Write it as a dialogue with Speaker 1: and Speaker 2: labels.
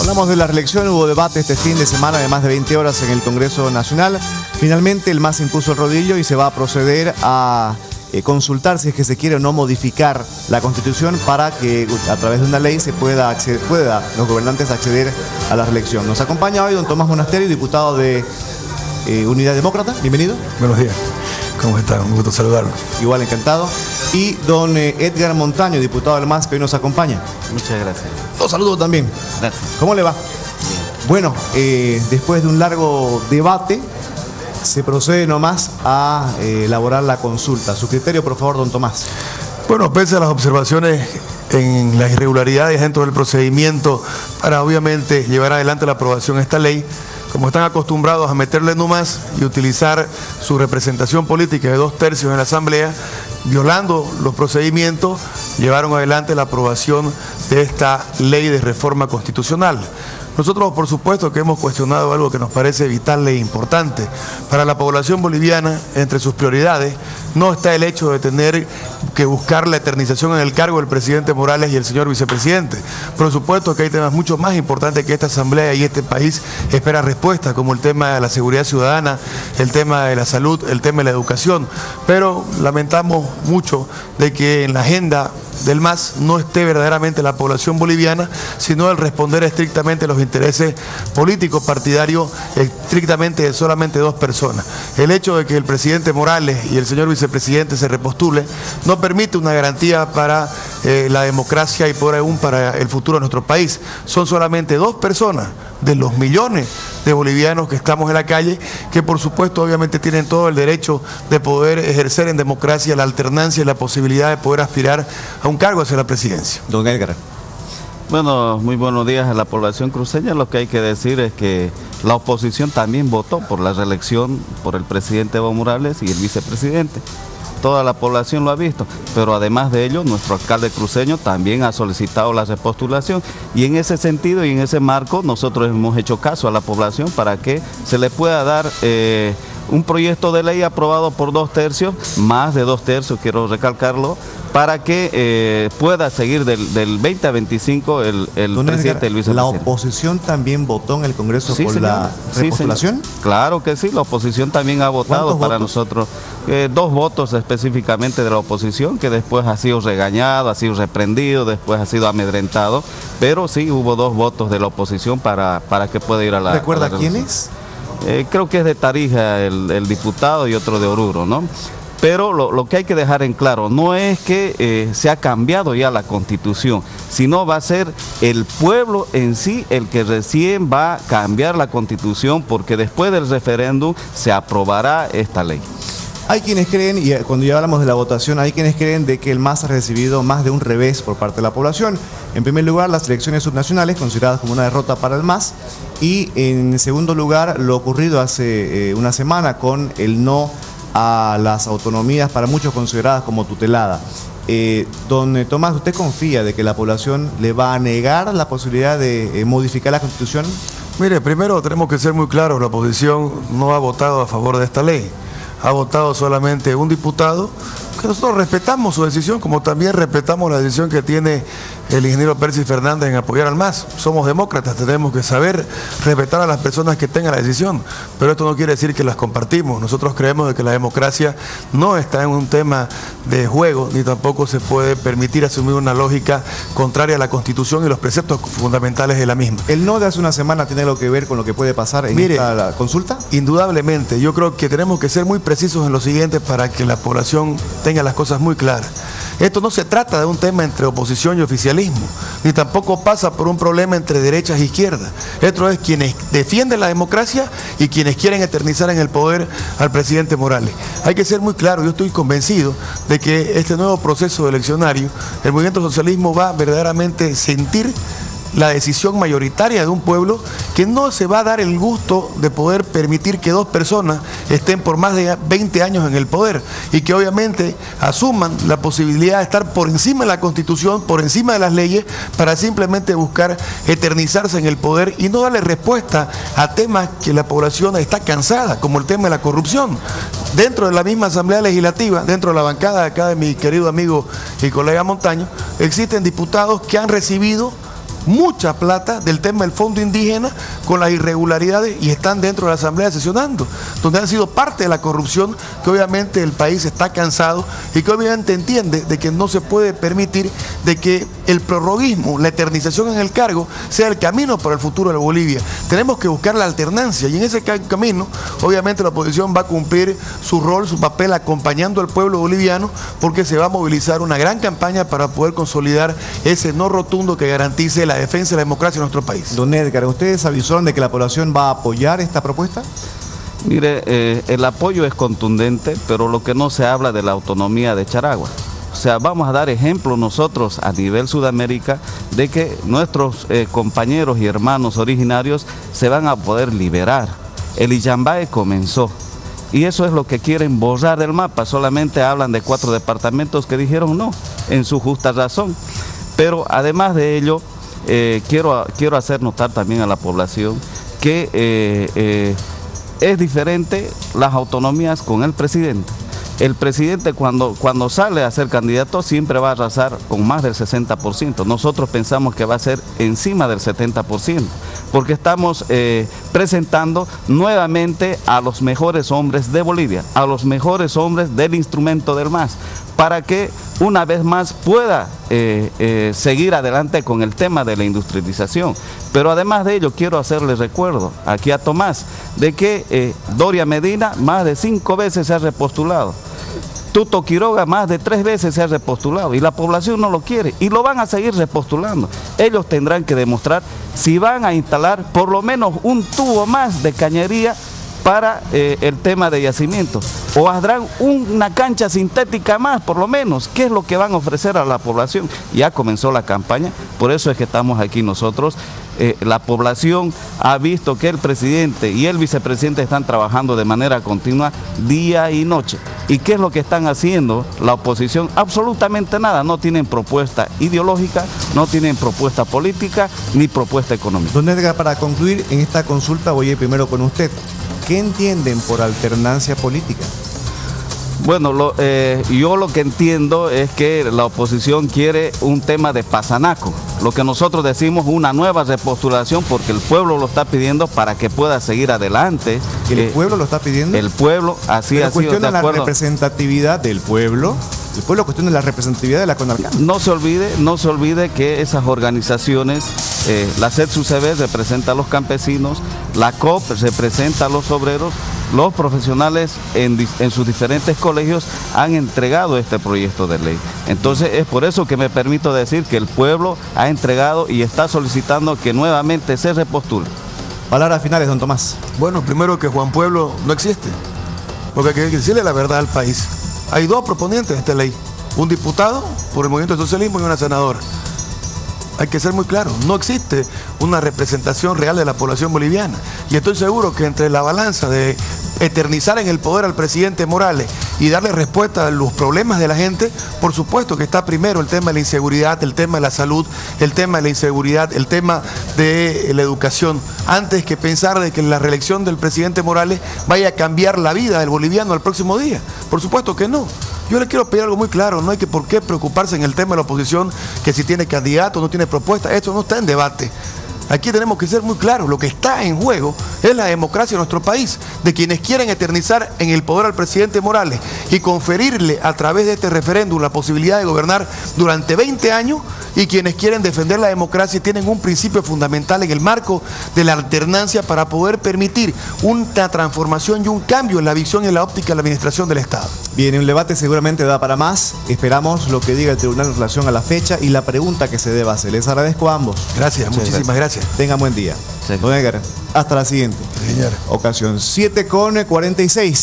Speaker 1: Hablamos de la reelección, hubo debate este fin de semana de más de 20 horas en el Congreso Nacional. Finalmente el MAS impuso el rodillo y se va a proceder a eh, consultar si es que se quiere o no modificar la Constitución para que a través de una ley se pueda, acceder, pueda los gobernantes acceder a la reelección. Nos acompaña hoy don Tomás Monasterio, diputado de eh, Unidad Demócrata. Bienvenido.
Speaker 2: Buenos días. ¿Cómo está? Un gusto saludarlo.
Speaker 1: Igual, encantado. Y don eh, Edgar Montaño, diputado del MAS, que hoy nos acompaña.
Speaker 3: Muchas gracias.
Speaker 1: Los saludo también.
Speaker 3: Gracias.
Speaker 1: ¿Cómo le va? Bueno, eh, después de un largo debate, se procede nomás a eh, elaborar la consulta. Su criterio, por favor, don Tomás.
Speaker 2: Bueno, pese a las observaciones en las irregularidades dentro del procedimiento para obviamente llevar adelante la aprobación de esta ley, como están acostumbrados a meterle nomás y utilizar su representación política de dos tercios en la Asamblea, violando los procedimientos, llevaron adelante la aprobación de esta ley de reforma constitucional. Nosotros, por supuesto, que hemos cuestionado algo que nos parece vital e importante. Para la población boliviana, entre sus prioridades, no está el hecho de tener que buscar la eternización en el cargo del presidente Morales y el señor vicepresidente. Por supuesto que hay temas mucho más importantes que esta Asamblea y este país espera respuesta, como el tema de la seguridad ciudadana, el tema de la salud, el tema de la educación. Pero lamentamos mucho de que en la agenda del MAS no esté verdaderamente la población boliviana, sino el responder estrictamente los intereses políticos partidarios estrictamente de solamente dos personas. El hecho de que el presidente Morales y el señor vicepresidente se repostulen no permite una garantía para eh, la democracia y por aún para el futuro de nuestro país. Son solamente dos personas de los millones de bolivianos que estamos en la calle, que por supuesto obviamente tienen todo el derecho de poder ejercer en democracia la alternancia y la posibilidad de poder aspirar a un cargo hacia la presidencia.
Speaker 1: Don Edgar.
Speaker 3: Bueno, muy buenos días a la población cruceña. Lo que hay que decir es que la oposición también votó por la reelección por el presidente Evo Morales y el vicepresidente. Toda la población lo ha visto, pero además de ello, nuestro alcalde cruceño también ha solicitado la repostulación. Y en ese sentido y en ese marco nosotros hemos hecho caso a la población para que se le pueda dar eh, un proyecto de ley aprobado por dos tercios, más de dos tercios, quiero recalcarlo, para que eh, pueda seguir del, del, 20 a 25 el, el presidente
Speaker 1: Luis ¿La oposición también votó en el Congreso por la repostulación?
Speaker 3: claro que sí, la oposición también ha votado para nosotros. Eh, dos votos específicamente de la oposición, que después ha sido regañado, ha sido reprendido, después ha sido amedrentado, pero sí hubo dos votos de la oposición para, para que pueda ir a la...
Speaker 1: ¿Recuerda quiénes?
Speaker 3: Eh, creo que es de Tarija el, diputado y otro de Oruro, ¿no? Pero lo, lo, que hay que dejar en claro no es que eh, se ha cambiado ya la constitución, sino va a ser el pueblo en sí el que recién va a cambiar la constitución porque después del referéndum se aprobará esta ley.
Speaker 1: Hay quienes creen, y cuando ya hablamos de la votación, hay quienes creen de que el MAS ha recibido más de un revés por parte de la población. En primer lugar, las elecciones subnacionales, consideradas como una derrota para el MAS, y en segundo lugar, lo ocurrido hace eh, una semana con el no a las autonomías, para muchos consideradas como tutelada. Eh, don Tomás, ¿usted confía de que la población le va a negar la posibilidad de eh, modificar la Constitución?
Speaker 2: Mire, primero tenemos que ser muy claros, la oposición no ha votado a favor de esta ley ha votado solamente un diputado, que nosotros respetamos su decisión, como también respetamos la decisión que tiene el ingeniero Percy Fernández en apoyar al MAS. Somos demócratas, tenemos que saber respetar a las personas que tengan la decisión, pero esto no quiere decir que las compartimos. Nosotros creemos de que la democracia no está en un tema de juego, ni tampoco se puede permitir asumir una lógica contraria a la Constitución y los preceptos fundamentales de la misma.
Speaker 1: ¿El no de hace una semana tiene algo que ver con lo que puede pasar en
Speaker 2: Mire,
Speaker 1: esta consulta?
Speaker 2: Indudablemente, yo creo que tenemos que ser muy precisos en lo siguiente para que la población tenga las cosas muy claras. Esto no se trata de un tema entre oposición y oficialismo, ni tampoco pasa por un problema entre derechas e izquierdas. Esto es quienes defienden la democracia y quienes quieren eternizar en el poder al presidente Morales. Hay que ser muy claro, yo estoy convencido de que este nuevo proceso eleccionario, el movimiento socialismo va verdaderamente sentir la decisión mayoritaria de un pueblo que no se va a dar el gusto de poder permitir que dos personas estén por más de 20 años en el poder y que obviamente asuman la posibilidad de estar por encima de la constitución, por encima de las leyes, para simplemente buscar eternizarse en el poder y no darle respuesta a temas que la población está cansada, como el tema de la corrupción. Dentro de la misma Asamblea Legislativa, dentro de la bancada acá de mi querido amigo y colega Montaño, existen diputados que han recibido mucha plata del tema del fondo indígena con las irregularidades y están dentro de la Asamblea sesionando, donde han sido parte de la corrupción que obviamente el país está cansado y que obviamente entiende de que no se puede permitir de que el prorroguismo, la eternización en el cargo, sea el camino para el futuro de Bolivia. Tenemos que buscar la alternancia y en ese camino, obviamente, la oposición va a cumplir su rol, su papel acompañando al pueblo boliviano, porque se va a movilizar una gran campaña para poder consolidar ese no rotundo que garantice la defensa de la democracia en nuestro país.
Speaker 1: Don Edgar, ¿ustedes avisaron de que la población va a apoyar esta propuesta?
Speaker 3: Mire, eh, el apoyo es contundente, pero lo que no se habla de la autonomía de Charagua. O sea, vamos a dar ejemplo nosotros a nivel Sudamérica de que nuestros eh, compañeros y hermanos originarios se van a poder liberar. El Iyambae comenzó. Y eso es lo que quieren borrar del mapa. Solamente hablan de cuatro departamentos que dijeron no, en su justa razón. Pero además de ello, eh, quiero, quiero hacer notar también a la población que es diferente las autonomías con el presidente. El presidente cuando, cuando sale a ser candidato siempre va a arrasar con más del 60%. Nosotros pensamos que va a ser encima del 70%, porque estamos eh, presentando nuevamente a los mejores hombres de Bolivia, a los mejores hombres del instrumento del MAS, para que una vez más pueda eh, eh, seguir adelante con el tema de la industrialización. Pero además de ello, quiero hacerle recuerdo aquí a Tomás de que eh, Doria Medina más de cinco veces se ha repostulado. Tuto Quiroga más de tres veces se ha repostulado y la población no lo quiere y lo van a seguir repostulando. Ellos tendrán que demostrar si van a instalar por lo menos un tubo más de cañería para el tema de yacimiento. O harán una cancha sintética más, por lo menos. ¿Qué es lo que van a ofrecer a la población? Ya comenzó la campaña, por eso es que estamos aquí nosotros. Eh, la población ha visto que el presidente y el vicepresidente están trabajando de manera continua día y noche. ¿Y qué es lo que están haciendo la oposición? Absolutamente nada. No tienen propuesta ideológica, no tienen propuesta política ni propuesta económica.
Speaker 1: Don Edgar, para concluir en esta consulta voy a ir primero con usted. ¿Qué entienden por alternancia política?
Speaker 3: Bueno, eh, yo lo que entiendo es que la oposición quiere un tema de pasanaco, lo que nosotros decimos una nueva repostulación porque el pueblo lo está pidiendo para que pueda seguir adelante.
Speaker 1: ¿El eh, pueblo lo está pidiendo?
Speaker 3: El pueblo, así ha sido.
Speaker 1: De la representatividad del pueblo el pueblo cuestiona la representatividad de la CONALCAN.
Speaker 3: No se olvide, no se olvide que esas organizaciones, eh, la CETSUCB representa a los campesinos, la COP representa a los obreros, los profesionales en, en, sus diferentes colegios han entregado este proyecto de ley. Entonces es por eso que me permito decir que el pueblo ha entregado y está solicitando que nuevamente se repostule.
Speaker 1: Palabras finales, don Tomás.
Speaker 2: Bueno, primero que Juan Pueblo no existe, porque hay que decirle la verdad al país. Hay dos proponentes de esta ley, un diputado por el movimiento socialismo y una senadora. Hay que ser muy claro, no existe una representación real de la población boliviana. Y estoy seguro que entre la balanza de eternizar en el poder al presidente Morales y darle respuesta a los problemas de la gente, por supuesto que está primero el tema de la inseguridad, el tema de la salud, el tema de la inseguridad, el tema de la educación, antes que pensar de que la reelección del presidente Morales vaya a cambiar la vida del boliviano al próximo día. Por supuesto que no. Yo le quiero pedir algo muy claro, no hay que por qué preocuparse en el tema de la oposición, que si tiene candidato no tiene propuesta, esto no está en debate. Aquí tenemos que ser muy claros, lo que está en juego es la democracia de nuestro país, de quienes quieren eternizar en el poder al presidente Morales y conferirle a través de este referéndum la posibilidad de gobernar durante 20 años y quienes quieren defender la democracia tienen un principio fundamental en el marco de la alternancia para poder permitir una transformación y un cambio en la visión y en la óptica de la administración del Estado.
Speaker 1: Bien, el debate seguramente da para más. Esperamos lo que diga el tribunal en relación a la fecha y la pregunta que se deba hacer. Les agradezco a ambos.
Speaker 2: Gracias, muchísimas gracias.
Speaker 1: Tengan buen día. Don Edgar, hasta la siguiente ocasión. 7 con 46.